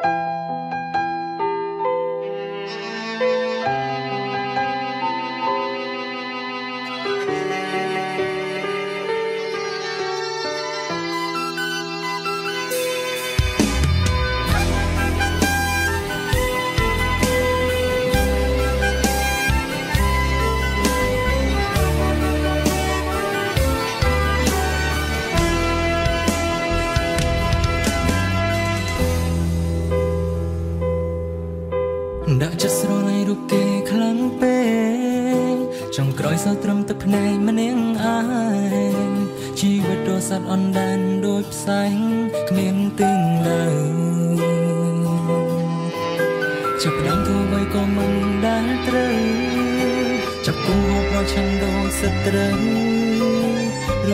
ដាក់ ស្រលាញ់រូបគេខ្លាំងពេកចង់ក្រោយសោត្រឹមទឹកភ្នែកម្នាក់ឯងជីវិតរស័តអណ្ដានដូចផ្សែងគ្មានទឹងនៅចាប់ផ្ដើមធ្វើអ្វីក៏មិនដែលត្រូវចាប់គុំហូបប្រឆាំងដូចសត្រូវ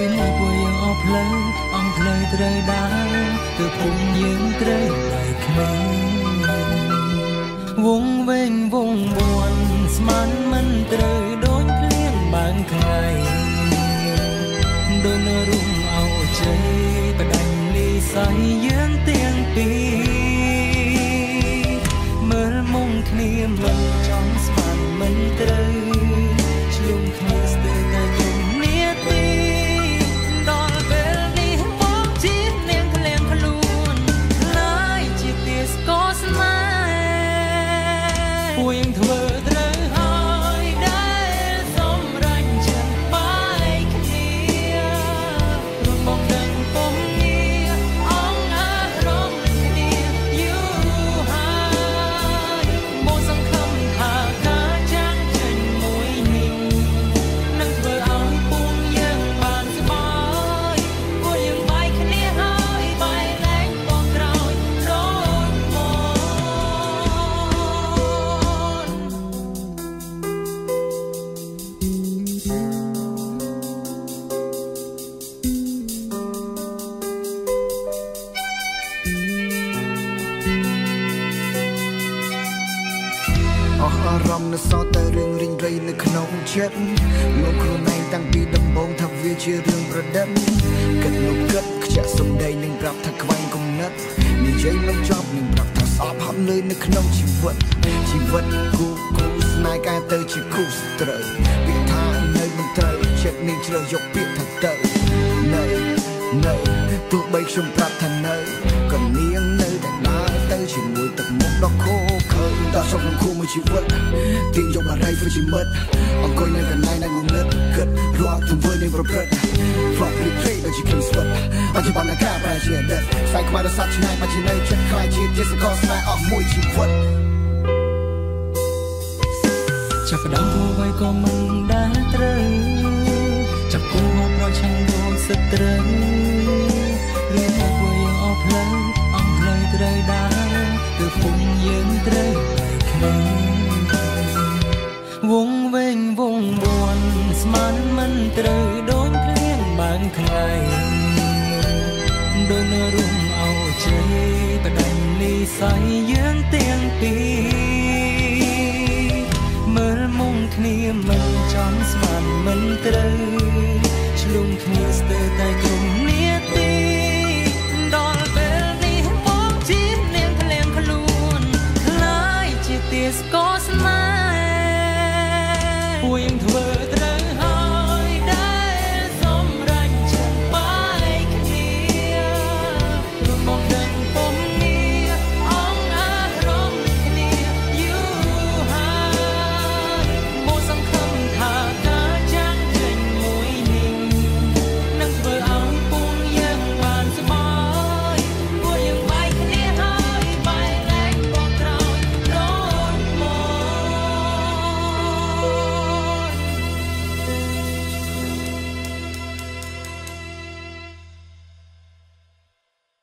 ឬមួយពួកយើងអស់ផ្លូវអស់ផ្លូវត្រូវដើរទៅពុំយើងត្រូវដៃគ្នា វងវែងវងបួនស្មានមិនត្រូវដូចភ្លៀងបាំងថ្ងៃដូចនៅរុំអោជ័យបដាញ់លីស័យ ពួកយើ ស់អារម្មណ៍នៅសល់តែរឿងរីងរៃនៅក្នុងចិត្តលោកខ្លួនឯងតាំងពីដំបូងថាវាជារឿងប្រឌិតគិតលោកគិតខ្ជាក់សំដីនឹងប្រាប់ថាខ្វាញ់គំនិតនិយាយមិនចប់នឹងប្រាប់ថាស្អប់ហត់លើនៅក្នុងជីវិតជីវិតគូគូស្នេហ៍កែទៅជាគូស្ត្រូវពាក្យថានៅមិនត្រូវចិត្តនេះជ្រើសយកពាក្យថាទៅនៅនៅទោះបីខ្ញុំប្រាប់ថានៅក៏នាងនៅតែដើរទៅជាមួយទឹកមុខដ៏ខូខើ ដល់សុខក្នុងគូមួយជីវិតទាញយកបារីធ្វើជាមិត្តអង្គុយនៅកន្លែងដែលងងឹតគិតរាល់ទង្វើនៃប្រព្រឹត្ត Flop replay ដូចជា King Spot បច្ចុប្បន្នការប្រែជាដិតខ្សែខ្មៅរសាត់ឆ្នៃបច្ចុប្បន្នចិត្តខ្លាយជាជាសកលស្នេហ៍អស់មួយជីវិតចាប់ផ្ដើមធ្វើអ្វីក៏មិនដែលត្រូវចាប់គូមកប្រឆាំងដូចសត្រូវរឿងមកពួកយើងអស់ផ្លូវអស់ផ្លូវត្រូវដើរ គឺពុំយើងត្រូវតែគ្នាវងវែងវងបួនស្មានមិនត្រូវដូចភ្លៀងបាំងថ្ងៃដូចនៅរុំអោជ័យបដាញ់លីស័យយើងទាំងពីរមើលមុំគ្នាមិនចំស្មានមិនត្រូវឆ្លងគ្នា ស្គរស្នេហ៍ពួកយើងធ្វើ